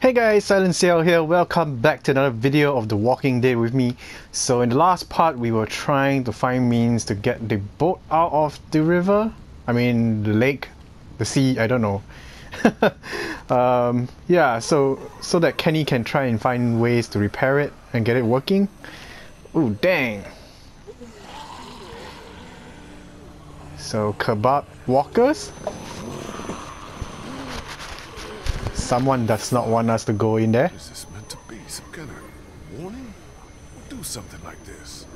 Hey guys, Silent Ciel here. Welcome back to another video of The Walking Dead with me. So in the last part, we were trying to find means to get the boat out of the river. I mean, the lake, the sea, I don't know. um, yeah, so so that Kenny can try and find ways to repair it and get it working. Ooh, dang. So, kebab walkers? Someone does not want us to go in there. Is this meant to be some kind of warning? Do something like this.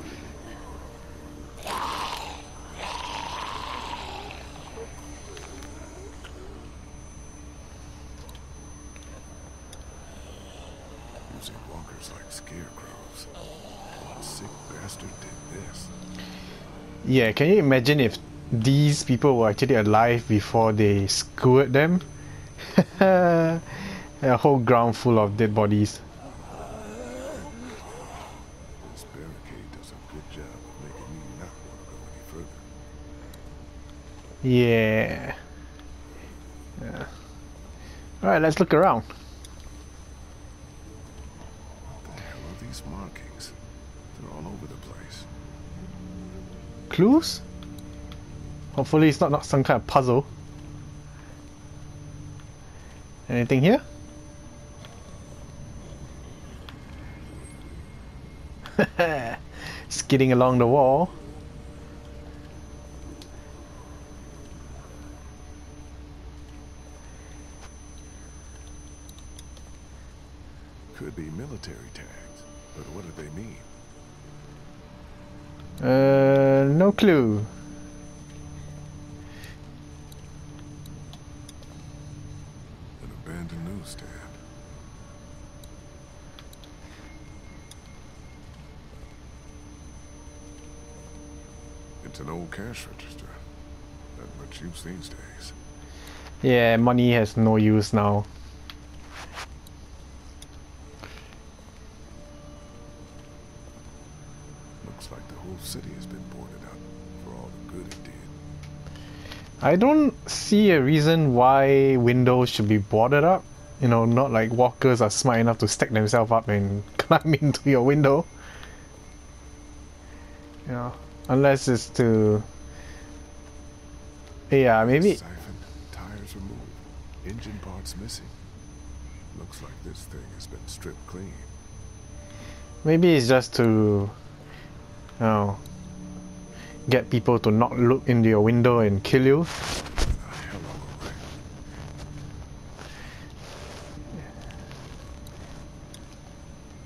Using walkers like scarecrows. What sick bastard did this? Yeah, can you imagine if these people were actually alive before they skewered them? A whole ground full of dead bodies. This barricade does a good job of making me not want to go any further. Yeah. yeah. Alright, let's look around. What the hell are these markings? They're all over the place. Clues? Hopefully it's not, not some kind of puzzle. Anything here? Skidding along the wall. Could be military tags, these days. Yeah, money has no use now. Looks like the whole city has been boarded up for all the good it did. I don't see a reason why windows should be boarded up. You know, not like walkers are smart enough to stack themselves up and climb into your window. You know, unless it's to. Yeah, maybe. Siphon, tires removed, engine parts missing. Looks like this thing has been stripped clean. Maybe it's just to. You know, get people to not look into your window and kill you.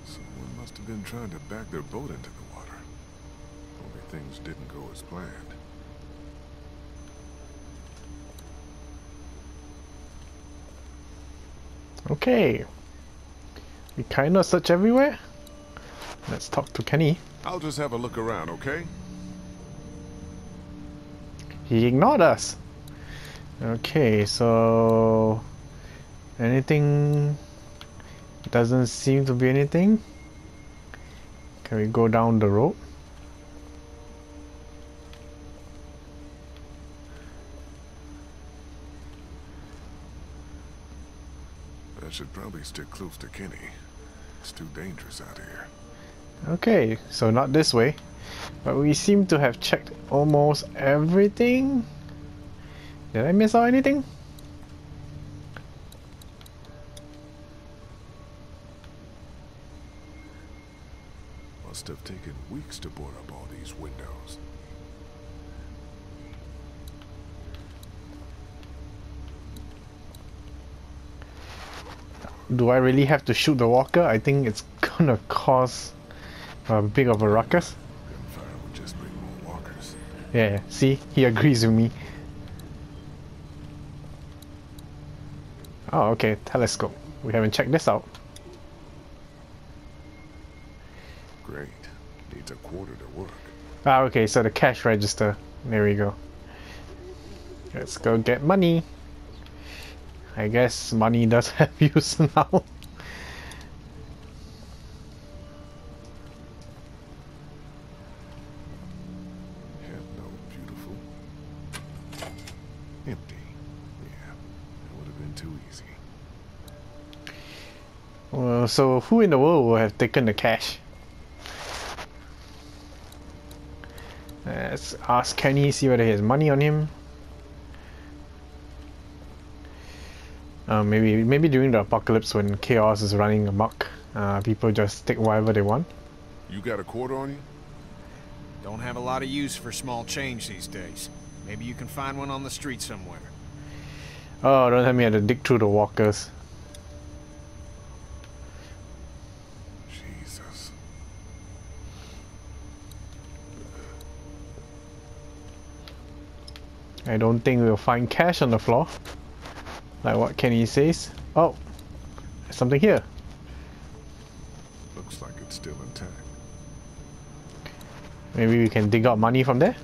Someone must have been trying to back their boat into the water. Only things didn't go as planned. Okay. We kind of search everywhere. Let's talk to Kenny. I'll just have a look around, okay? He ignored us. Okay, so anything doesn't seem to be anything. Can we go down the road? I should probably stick close to Kenny. It's too dangerous out here. Okay, so not this way. But we seem to have checked almost everything. Did I miss out anything? Must have taken weeks to board up all these windows. Do I really have to shoot the walker? I think it's gonna cause a big of a ruckus. Gunfire would just bring more walkers. Yeah, see? He agrees with me. Oh, okay, telescope. We haven't checked this out. Great. Needs a quarter to work. Ah, okay, so the cash register. There we go. Let's go get money. I guess money does have use now. Hello, beautiful. Empty. Yeah, that would have been too easy. So who in the world will have taken the cash? Let's ask Kenny, see whether he has money on him. Uh, maybe maybe during the apocalypse when chaos is running amok, uh, people just take whatever they want. You got a quarter on you? Don't have a lot of use for small change these days. Maybe you can find one on the street somewhere. Oh, don't tell me I had to dig through the walkers. Jesus. I don't think we'll find cash on the floor. Like what Kenny says. Oh, there's something here. Looks like it's still intact. Maybe we can dig out money from there.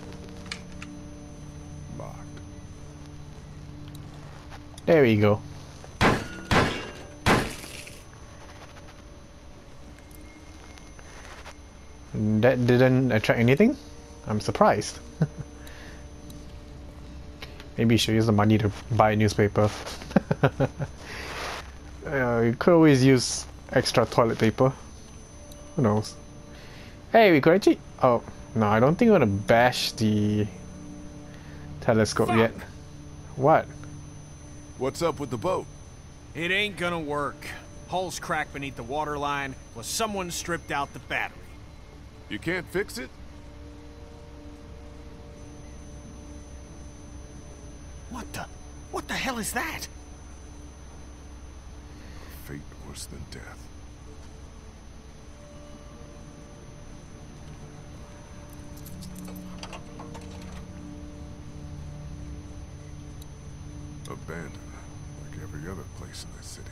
Locked. There we go. That didn't attract anything? I'm surprised. Maybe you should use the money to buy a newspaper. uh, you could always use extra toilet paper. Who knows? Hey, we could actually... Oh, no, I don't think we're gonna bash the telescope yet. What? What's up with the boat? It ain't gonna work. Hull's cracked beneath the waterline, plus someone stripped out the battery. You can't fix it? What the? What the hell is that? Fate worse than death. Abandoned, like every other place in this city.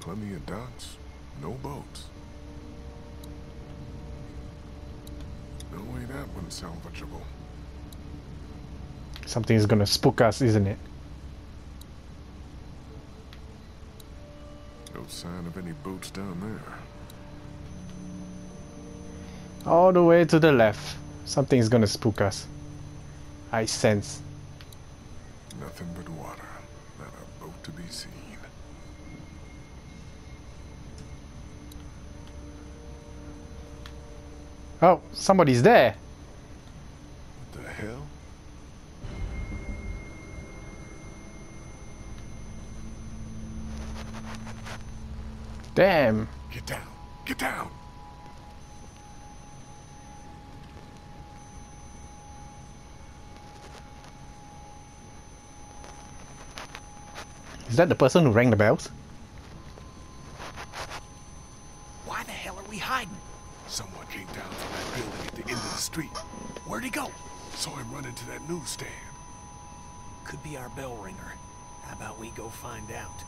Plenty of docks, no boats. No way that one's salvageable. Something is gonna spook us, isn't it? No sign of any boats down there. All the way to the left. Something is gonna spook us. I sense. Nothing but water. Not a boat to be seen. Oh, somebody's there. What the hell? Damn. Get down! Get down! Is that the person who rang the bells? Why the hell are we hiding? Someone came down from that building at the end of the street. Where'd he go? Saw him run into that newsstand. Could be our bell ringer. How about we go find out?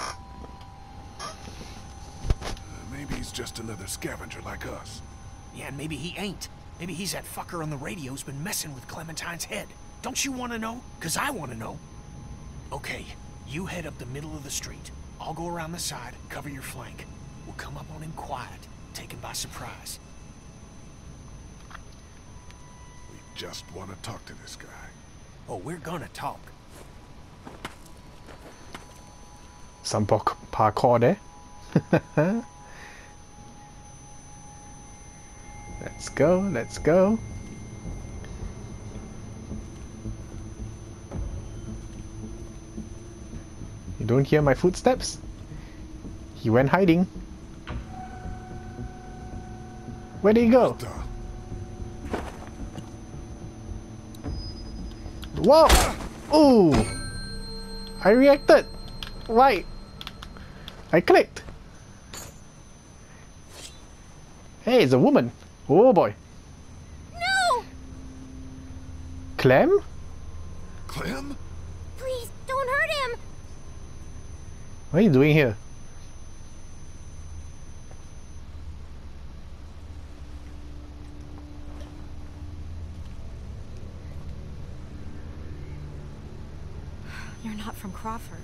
Uh, maybe he's just another scavenger like us. Yeah, and maybe he ain't. Maybe he's that fucker on the radio who's been messing with Clementine's head. Don't you want to know? Cause I want to know. Okay, you head up the middle of the street. I'll go around the side, cover your flank. We'll come up on him quiet, take him by surprise. We just want to talk to this guy. Oh, we're gonna talk. Some park- parkour there. let's go, let's go. You don't hear my footsteps? He went hiding. Where did he go? Whoa! Ooh! I reacted! Why? I clicked! Hey, it's a woman! Oh boy! No! Clem? Clem? Please, don't hurt him! What are you doing here? You're not from Crawford.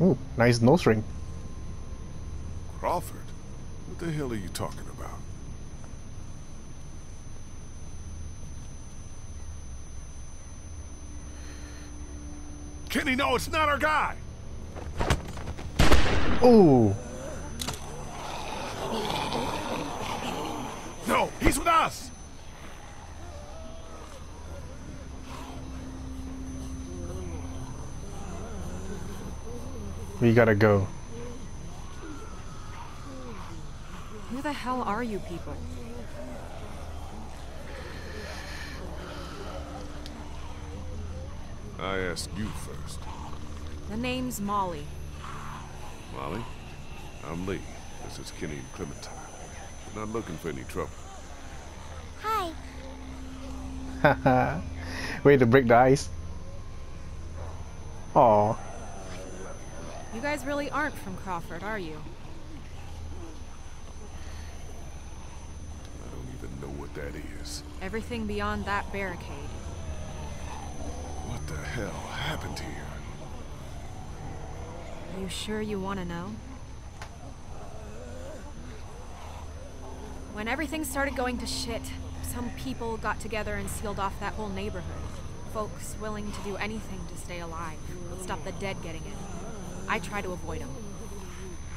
Ooh, nice nose ring. Crawford? What the hell are you talking about? Kenny, no, it's not our guy! Ooh. No, he's with us! We gotta go. Who the hell are you people? I asked you first. The name's Molly. Molly, I'm Lee. This is Kenny and Clementine. We're not looking for any trouble. Hi. Way to break the ice. Aw. You guys really aren't from Crawford, are you? I don't even know what that is. Everything beyond that barricade. What the hell happened here? Are you sure you want to know? When everything started going to shit, some people got together and sealed off that whole neighborhood. Folks willing to do anything to stay alive, stop the dead getting in. I try to avoid them.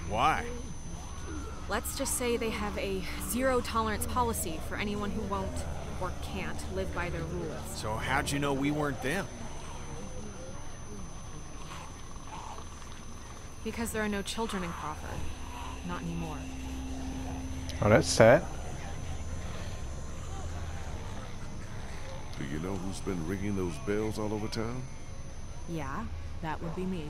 Why? Let's just say they have a zero tolerance policy for anyone who won't or can't live by their rules. So how'd you know we weren't them? Because there are no children in Crawford. Not anymore. Oh, that's sad. Do you know who's been ringing those bells all over town? Yeah, that would be me.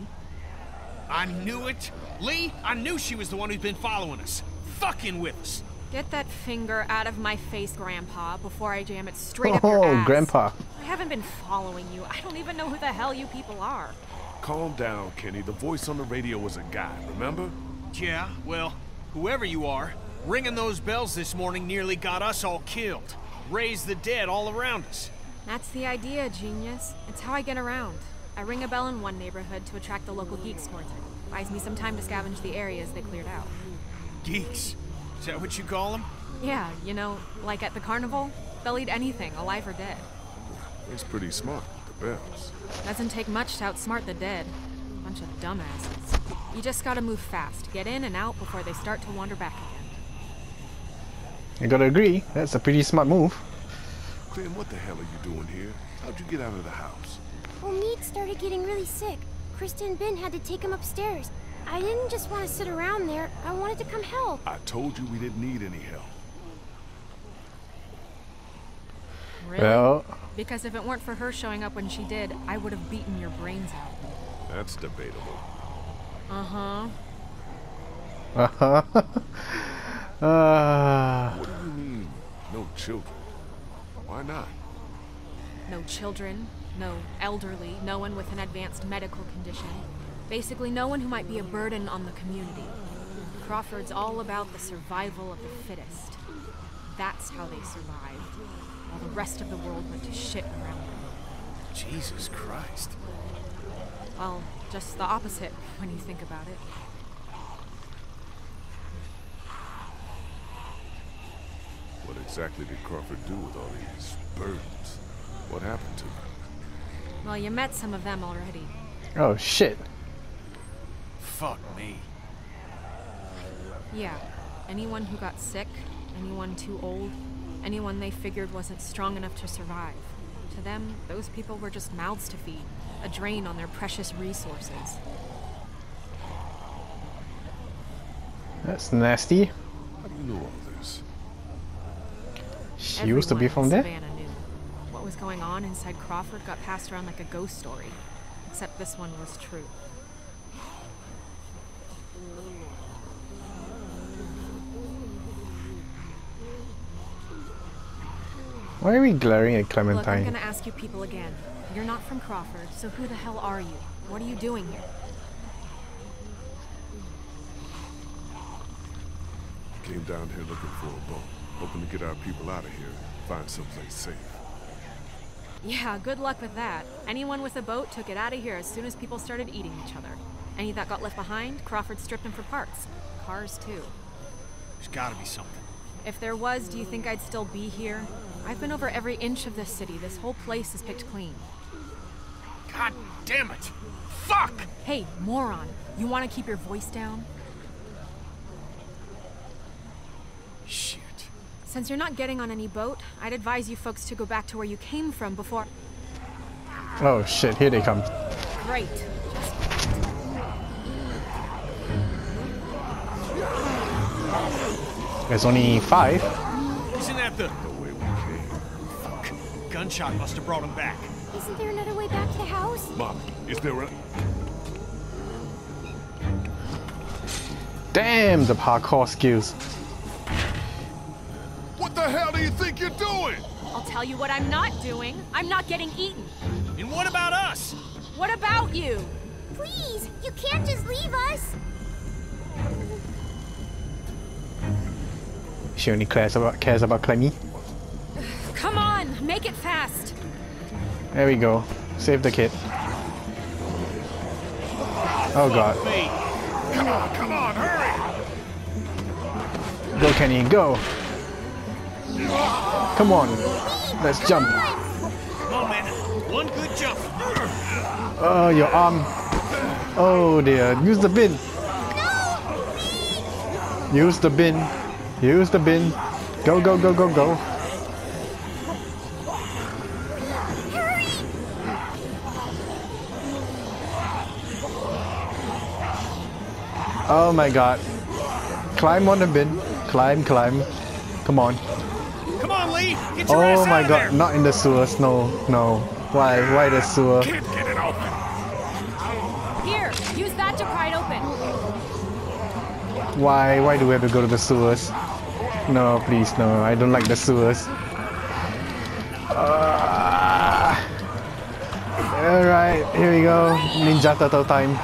I knew it! Lee, I knew she was the one who's been following us. Fucking with us. Get that finger out of my face, Grandpa, before I jam it straight up your Oh, ass. Grandpa. I haven't been following you. I don't even know who the hell you people are. Calm down, Kenny. The voice on the radio was a guy, remember? Yeah, well, whoever you are, ringing those bells this morning nearly got us all killed. Raised the dead all around us. That's the idea, genius. It's how I get around. I ring a bell in one neighborhood to attract the local geeks towards it. Buys me some time to scavenge the areas they cleared out. Geeks. Is that what you call them? Yeah, you know, like at the carnival, they'll eat anything, alive or dead. It's pretty smart, the bells. Doesn't take much to outsmart the dead. Bunch of dumbasses. You just gotta move fast, get in and out before they start to wander back again. You gotta agree, that's a pretty smart move. Clem, what the hell are you doing here? How'd you get out of the house? Well, Omid started getting really sick. Christa and Ben had to take him upstairs. I didn't just want to sit around there. I wanted to come help. I told you we didn't need any help. Really? Well, Because if it weren't for her showing up when she did, I would have beaten your brains out. That's debatable. Uh-huh. uh-huh. uh, What do you mean, no children? Why not? No children, no elderly, no one with an advanced medical condition. Basically, no one who might be a burden on the community. Crawford's all about the survival of the fittest. That's how they survived, while the rest of the world went to shit around them. Jesus Christ. Well, just the opposite when you think about it. What exactly did Crawford do with all these birds? What happened to them? Well, you met some of them already. oh shit. Fuck me. Yeah. Anyone who got sick, anyone too old, anyone they figured wasn't strong enough to survive. To them, those people were just mouths to feed, a drain on their precious resources. That's nasty. How do you know all this? She used to be from there? Savannah knew. What was going on inside Crawford got passed around like a ghost story. Except this one was true. Why are we glaring at Clementine? Look, I'm gonna ask you people again. You're not from Crawford, so who the hell are you? What are you doing here? Came down here looking for a boat, hoping to get our people out of here, find someplace safe. Yeah, good luck with that. Anyone with a boat took it out of here as soon as people started eating each other. Any that got left behind, Crawford stripped them for parts. Cars, too. There's gotta be something. If there was, do you think I'd still be here? I've been over every inch of this city. This whole place is picked clean. God damn it! Fuck! Hey, moron, you want to keep your voice down? Shit. Since you're not getting on any boat, I'd advise you folks to go back to where you came from before. Oh shit, here they come. Great. There's only five. Isn't that the The way we came. fuck? Gunshot must have brought him back. Isn't there another way back to the house? Mom, is there a... Damn, the parkour skills. What do you think you're doing? I'll tell you what I'm not doing. I'm not getting eaten. And what about us? What about you? Please, you can't just leave us. She only cares about cares about Clemmy. Come on, make it fast. There we go. Save the kid. Oh god. Come on, come on, hurry! Go Kenny, go! Come on. Let's jump. Come on, man. One good jump. Oh, your arm. Oh dear. Use the bin. Use the bin. Use the bin. Go, go, go, go, go. Oh my god. Climb on the bin. Climb, climb. Come on. Come. Get your Oh out my of god. there. Not in the sewers. No, no. Why? Why the sewer? Can't get it open. Here, use that to pry it open. Why? Why do we have to go to the sewers? No, please, no. I don't like the sewers. Uh, Alright, here we go. Ninja Turtle time.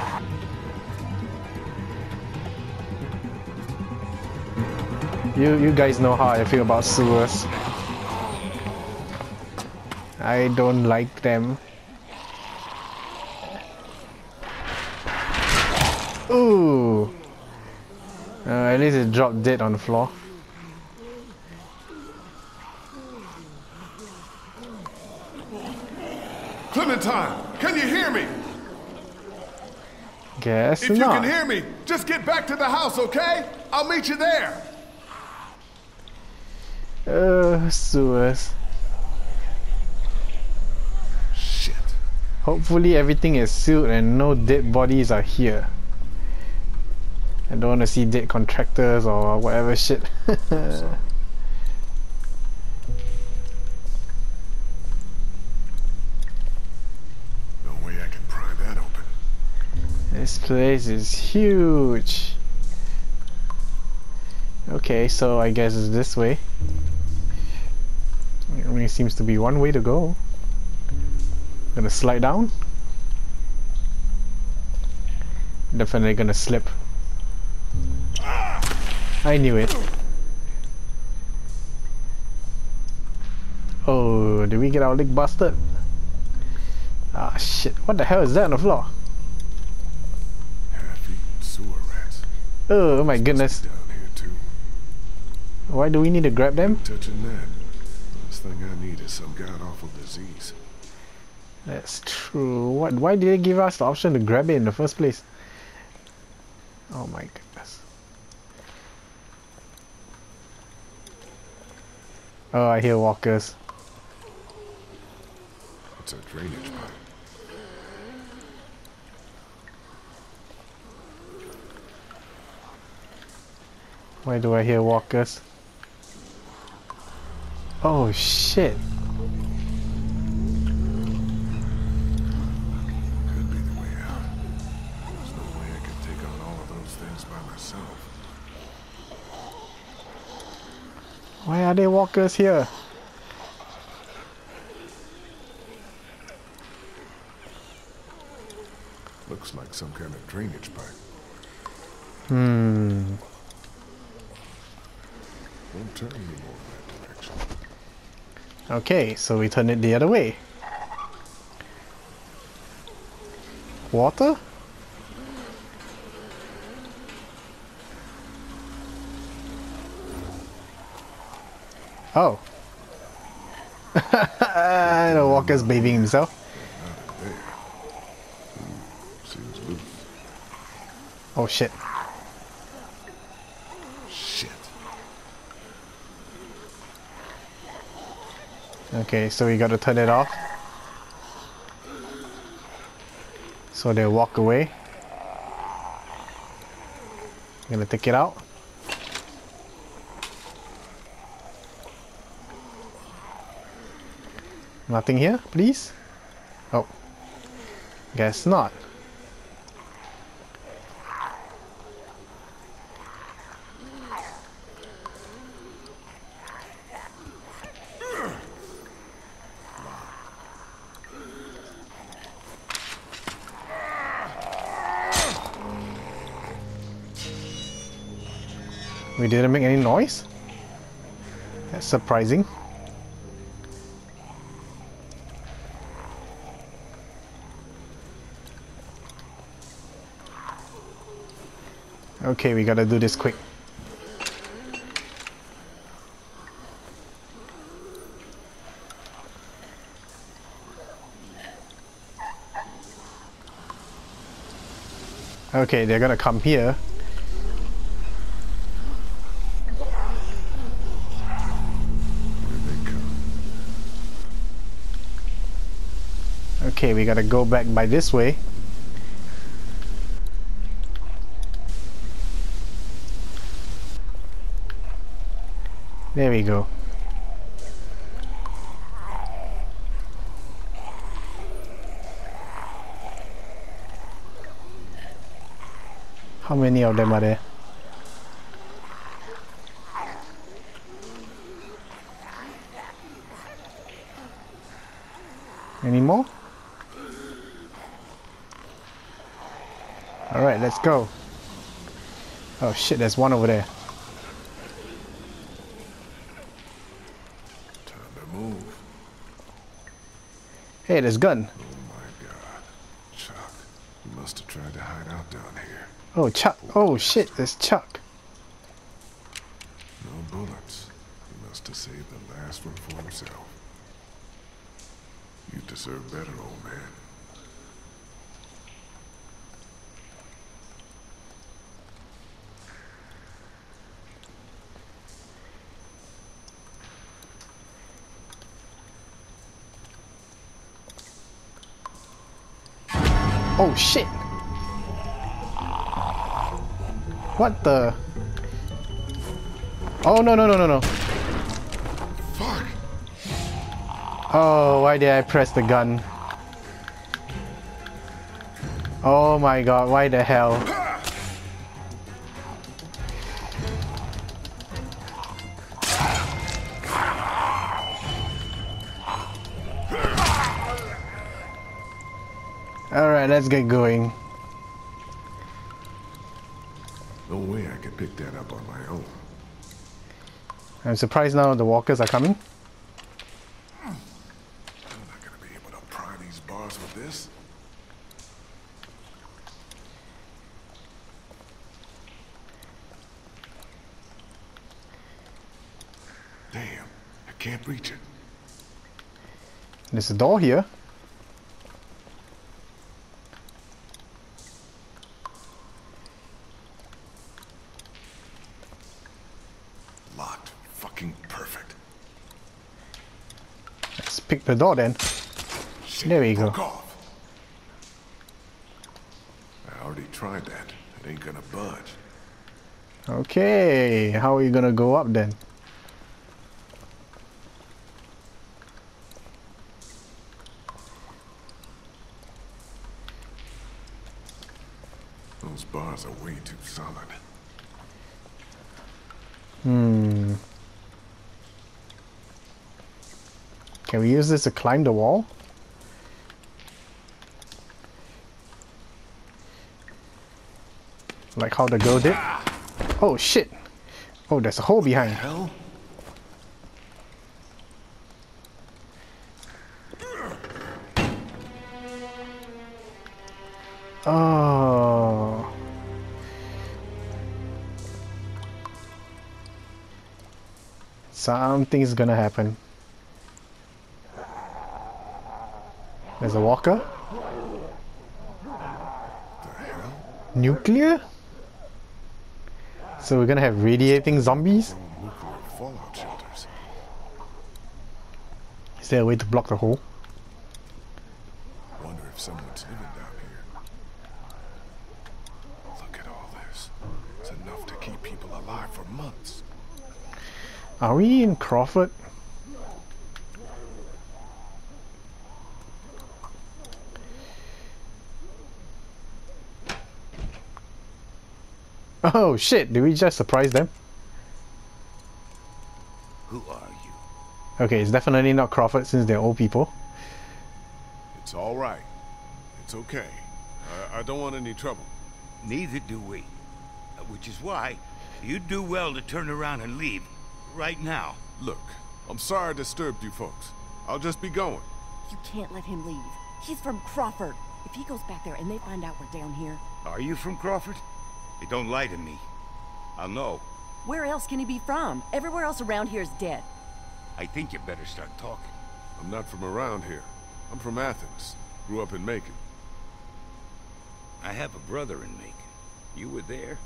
You, you guys know how I feel about sewers. I don't like them. Ooh. Uh, at least it dropped dead on the floor. Clementine, can you hear me? Guess If you can hear me, just get back to the house, okay? I'll meet you there. Uh, sewers. Hopefully everything is sealed and no dead bodies are here. I don't want to see dead contractors or whatever shit. No way I can pry that open. this place is huge. Okay, so I guess it's this way. It only seems to be one way to go. Gonna slide down. Definitely gonna slip. I knew it. Oh, did we get our leg busted? Ah shit, what the hell is that on the floor? Half-eaten sewer rats. Oh my goodness. Down here too. Why do we need to grab them? Touching that. Last thing I need is some god-awful disease. That's true. What? Why did they give us the option to grab it in the first place? Oh my goodness. Oh, I hear walkers. It's a drainage pipe. Why do I hear walkers? Oh shit. Why are there walkers here? Looks like some kind of drainage pipe. Hmm. Won't turn anymore in that direction. Okay, so we turn it the other way. Water? Oh. the walker's bathing himself. Oh shit. Shit. Okay, so we gotta turn it off. So they walk away. I'm Gonna take it out. Nothing here, please? Oh. Guess not. We didn't make any noise? That's surprising. Okay, we gotta do this quick. Okay, they're gonna come here. Okay, we gotta go back by this way. There we go. How many of them are there? Any more? Alright, let's go. Oh shit, there's one over there. Time to move. Hey, there's gun. Oh my god. Chuck. You must have tried to hide out down here. Oh, Chuck. Oh shit, there's Chuck. No bullets. He must have saved the last one for himself. You deserve better, old man. Oh shit. What the? Oh no no no no no. Fuck! Oh, why did I press the gun? Oh my god, why the hell? Alright, let's get going. No way I could pick that up on my own. I'm surprised now the walkers are coming. I'm not gonna be able to pry these bars with this. Damn, I can't reach it. There's a door here. Locked. Fucking perfect. The door then. There we go. I already tried that. It ain't gonna budge. Okay, how are you gonna go up then? Those bars are way too solid. Hmm. Can we use this to climb the wall? Like how the girl did? Oh shit! Oh, there's a hole behind. Oh. Something's gonna happen. There's a walker. Nuclear? So we're gonna have radiating zombies? Nuclear fallout shelters. Is there a way to block the hole? Wonder if someone's living down here. Look at all this. It's enough to keep people alive for months. Are we in Crawford? Oh shit, did we just surprise them? Who are you? Okay, it's definitely not Crawford since they're old people. It's all right. It's okay. I, I don't want any trouble. Neither do we. Uh, Which is why you'd do well to turn around and leave right now. Look, I'm sorry I disturbed you folks. I'll just be going. You can't let him leave. He's from Crawford. If he goes back there and they find out we're down here, Are you from Crawford? Hey, don't lie to me. I'll know. where else can he be from? Everywhere else around here is dead. I think you better start talking. I'm not from around here. I'm from Athens. Grew up in Macon. I have a brother in Macon. You were there?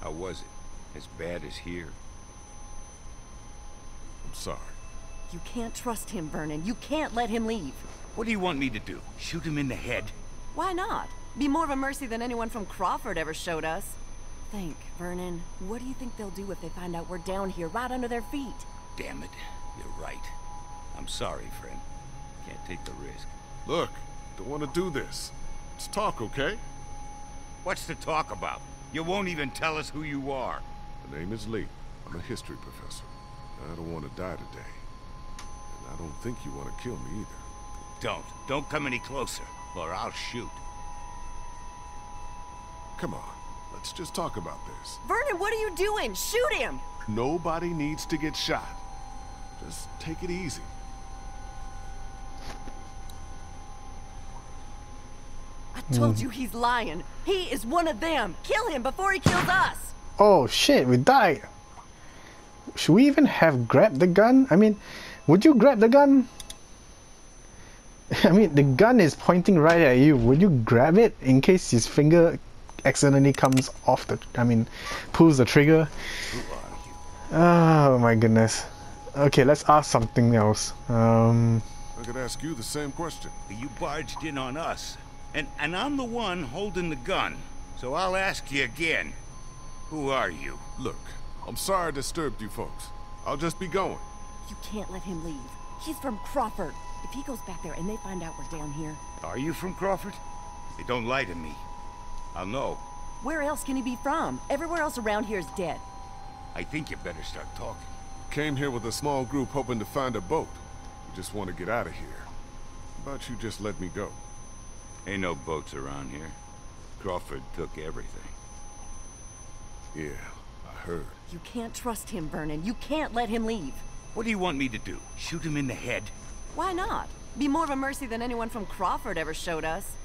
How was it? As bad as here? I'm sorry. You can't trust him, Vernon. You can't let him leave. What do you want me to do? Shoot him in the head? Why not? Be more of a mercy than anyone from Crawford ever showed us. Think, Vernon. What do you think they'll do if they find out we're down here, right under their feet? Damn it. You're right. I'm sorry, friend. Can't take the risk. Look, don't want to do this. Let's talk, okay? What's to talk about? You won't even tell us who you are. My name is Lee. I'm a history professor. I don't want to die today. And I don't think you want to kill me either. Don't. Don't come any closer, or I'll shoot. Come on, let's just talk about this. Vernon, what are you doing? Shoot him! Nobody needs to get shot. Just take it easy. I told you he's lying. He is one of them. Kill him before he kills us. Oh shit, we died. Should we even have grabbed the gun? I mean, would you grab the gun? I mean, the gun is pointing right at you. Would you grab it in case his finger accidentally comes off the, I mean, pulls the trigger? Who are you? Oh my goodness. Okay, let's ask something else. Um, I could ask you the same question. You barged in on us, and and I'm the one holding the gun. So I'll ask you again. Who are you? Look, I'm sorry I disturbed you folks. I'll just be going. You can't let him leave. He's from Crawford. If he goes back there and they find out we're down here, Are you from Crawford? They don't lie to me. I'll know. where else can he be from? Everywhere else around here is dead. I think you better start talking. Came here with a small group hoping to find a boat. We just want to get out of here. How about you just let me go? Ain't no boats around here. Crawford took everything. Yeah, I heard. You can't trust him, Vernon. You can't let him leave. What do you want me to do? Shoot him in the head? Why not? Be more of a mercy than anyone from Crawford ever showed us.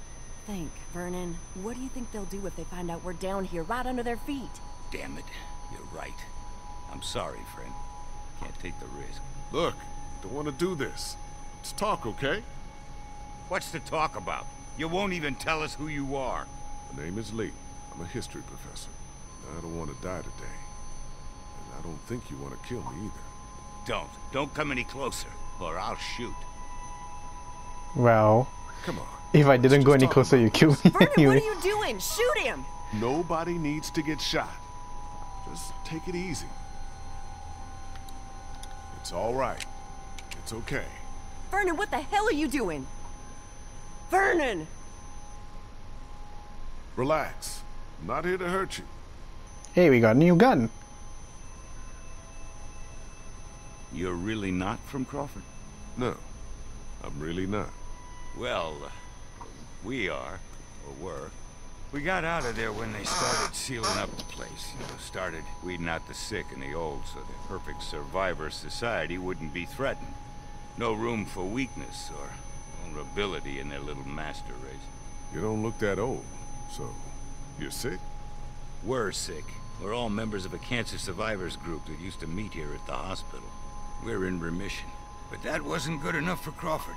Think, Vernon. What do you think they'll do if they find out we're down here, right under their feet? Damn it. You're right. I'm sorry, friend. Can't take the risk. Look, don't want to do this. Let's talk, okay? What's to talk about? You won't even tell us who you are. My name is Lee. I'm a history professor. I don't want to die today. And I don't think you want to kill me either. Don't. Don't come any closer, or I'll shoot. well, Come on. If I didn't go any closer, about you kill me Vernon, what are you doing? Shoot him! Nobody needs to get shot. Just take it easy. It's all right. It's okay. Vernon, what the hell are you doing? Vernon! Relax. I'm not here to hurt you. Hey, we got a new gun. You're really not from Crawford? No, I'm really not. Well, uh, we are, or were. We got out of there when they started sealing up the place. You know, started weeding out the sick and the old so the perfect survivor society wouldn't be threatened. No room for weakness or vulnerability in their little master race. You don't look that old, so you're sick? We're sick. We're all members of a cancer survivors group that used to meet here at the hospital. we're in remission. But that wasn't good enough for Crawford.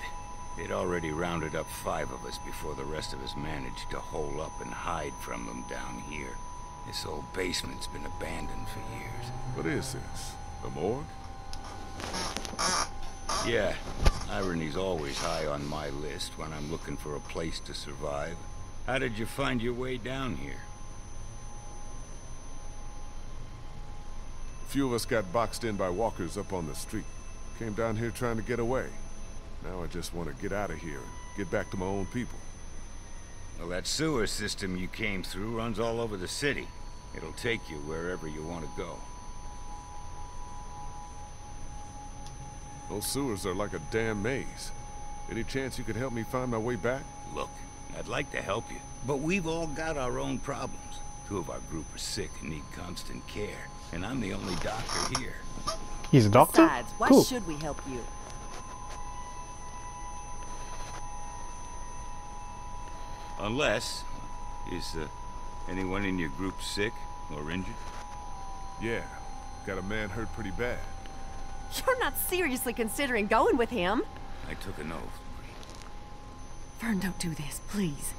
They'd already rounded up five of us before the rest of us managed to hole up and hide from them down here. This old basement's been abandoned for years. What is this? A morgue? Yeah, irony's always high on my list when I'm looking for a place to survive. How did you find your way down here? A few of us got boxed in by walkers up on the street. Came down here trying to get away. Now I just want to get out of here and get back to my own people. Well, that sewer system you came through runs all over the city. It'll take you wherever you want to go. Those sewers are like a damn maze. Any chance you could help me find my way back? Look, I'd like to help you, but we've all got our own problems. Two of our group are sick and need constant care, and I'm the only doctor here. He's a doctor? Besides, why cool. should we help you? Unless, is uh, anyone in your group sick or injured? Yeah. Got a man hurt pretty bad. You're not seriously considering going with him. I took an oath. Vern, don't do this, please.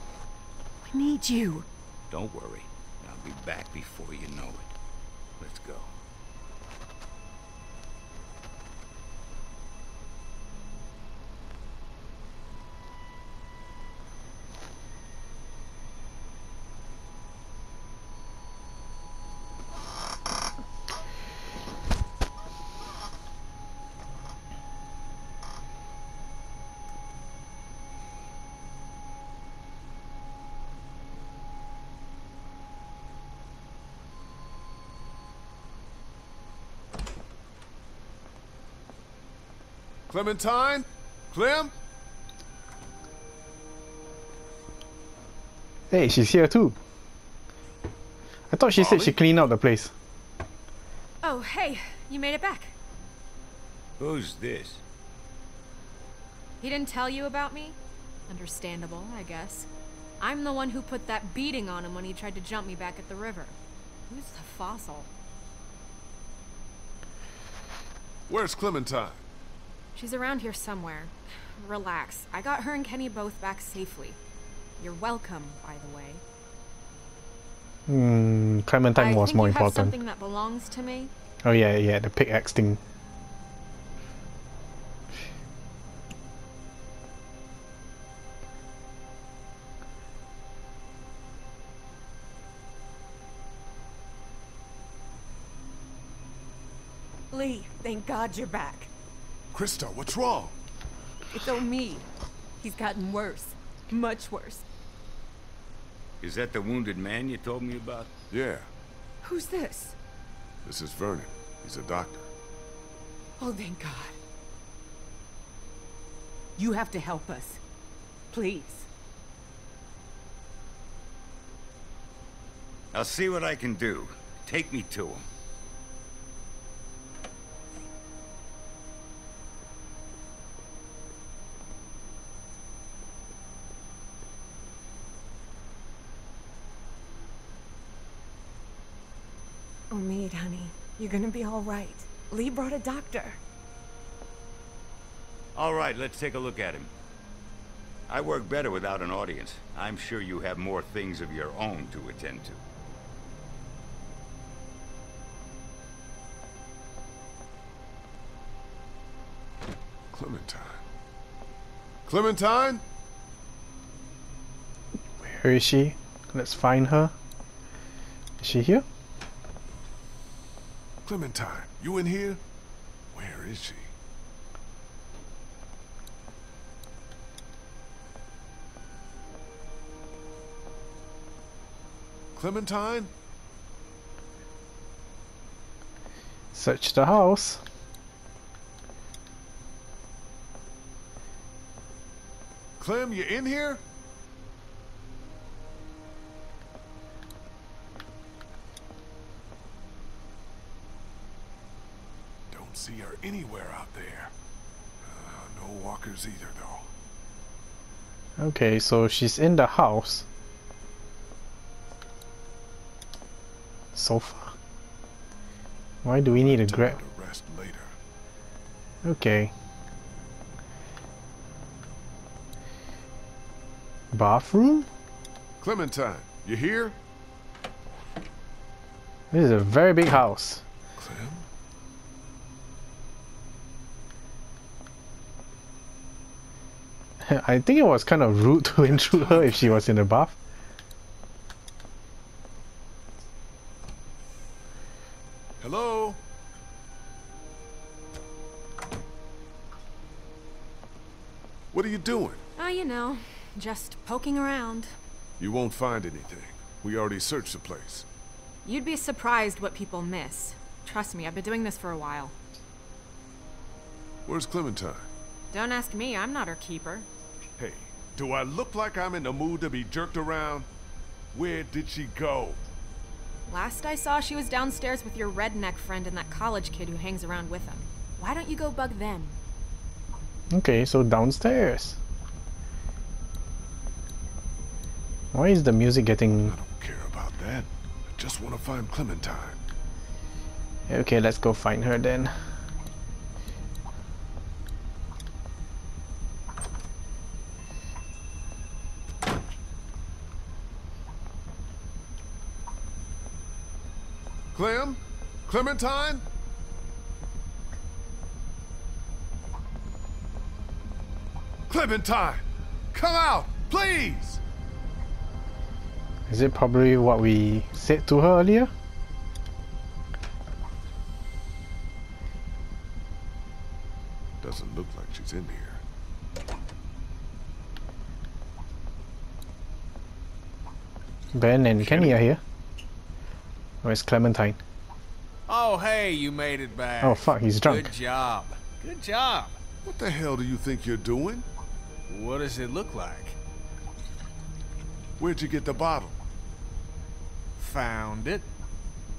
We need you. Don't worry. I'll be back before you know it. Let's go. Clementine? Clem? Hey, she's here too. I thought she said she cleaned out the place. Oh, hey, you made it back. Who's this? He didn't tell you about me? Understandable, I guess. I'm the one who put that beating on him when he tried to jump me back at the river. Who's the fossil? Where's Clementine? She's around here somewhere. Relax. I got her and Kenny both back safely. You're welcome, by the way. Hmm, Clementine I was think more you have important. something that belongs to me. Oh yeah, yeah, the pickaxe thing. Lee, thank God you're back. Christa, what's wrong? It's Omid. He's gotten worse. Much worse. Is that the wounded man you told me about? Yeah, Who's this? this is Vernon. He's a doctor. Oh, thank God. You have to help us. Please. I'll see what I can do. Take me to him. Omid, honey, you're gonna be all right. Lee brought a doctor. All right, let's take a look at him. I work better without an audience. I'm sure you have more things of your own to attend to. Clementine. Clementine? Where is she? Let's find her. Is she here? Clementine, you in here? Where is she? Clementine? Search the house. Clem, you in here? See her anywhere out there. Uh, no walkers either, though. Okay, so she's in the house. So far. Why do we need a Tell grab? rest later. Okay. Bathroom? Clementine, you here? This is a very big house. Clem? I think it was kind of rude to intrude her if she was in the bath. Hello? What are you doing? Oh, you know, just poking around. You won't find anything. We already searched the place. You'd be surprised what people miss. Trust me, I've been doing this for a while. Where's Clementine? Don't ask me, I'm not her keeper. Hey, do I look like I'm in the mood to be jerked around? Where did she go? Last I saw, she was downstairs with your redneck friend and that college kid who hangs around with him. Why don't you go bug them? Okay, so downstairs. Why is the music getting... I don't care about that. I just want to find Clementine. Okay, let's go find her then. Clem? Clementine? Clementine! Come out, please! Is it probably what we said to her earlier? Doesn't look like she's in here. Ben and Kenny are here. Where's Clementine? Oh, hey, you made it back. Oh fuck, he's drunk. Good job. Good job. What the hell do you think you're doing? What does it look like? Where'd you get the bottle? Found it.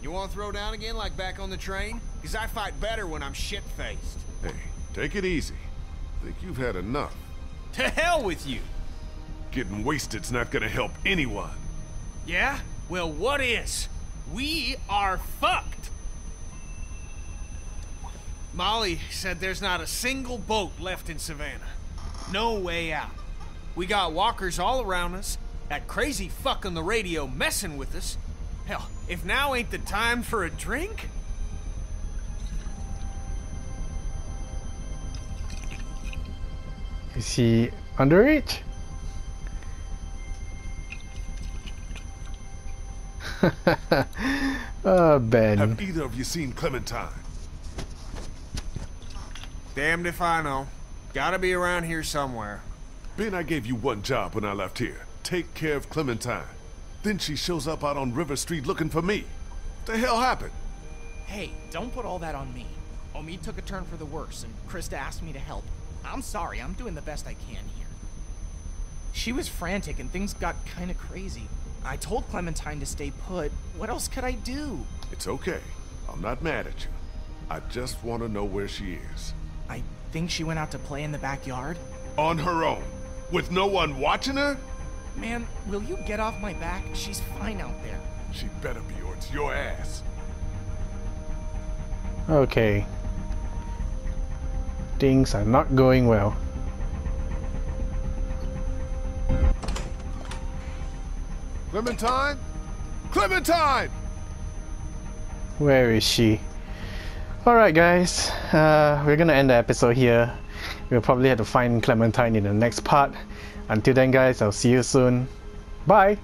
You want to throw down again like back on the train? Because I fight better when I'm shit-faced. Hey, take it easy. Think you've had enough. To hell with you. Getting wasted's not gonna help anyone. Yeah? Well, what is? We are fucked. Molly said there's not a single boat left in Savannah. No way out. We got walkers all around us, that crazy fuck on the radio messing with us. Hell, if now ain't the time for a drink? Is he underage? oh, Ben. Have either of you seen Clementine? Damned if I know. Gotta be around here somewhere. Ben, I gave you one job when I left here. Take care of Clementine. Then she shows up out on River Street looking for me. What the hell happened? Hey, don't put all that on me. Omid took a turn for the worse, and Christa asked me to help. I'm sorry, I'm doing the best I can here. She was frantic, and things got kinda crazy. I told Clementine to stay put. What else could I do? It's okay. I'm not mad at you. I just want to know where she is. I think she went out to play in the backyard. On her own? With no one watching her? Man, will you get off my back? She's fine out there. She better be or it's your ass. Okay. Things are not going well. Clementine? Clementine! Where is she? Alright guys, uh, we're gonna end the episode here. We'll probably have to find Clementine in the next part. Until then guys, I'll see you soon. Bye!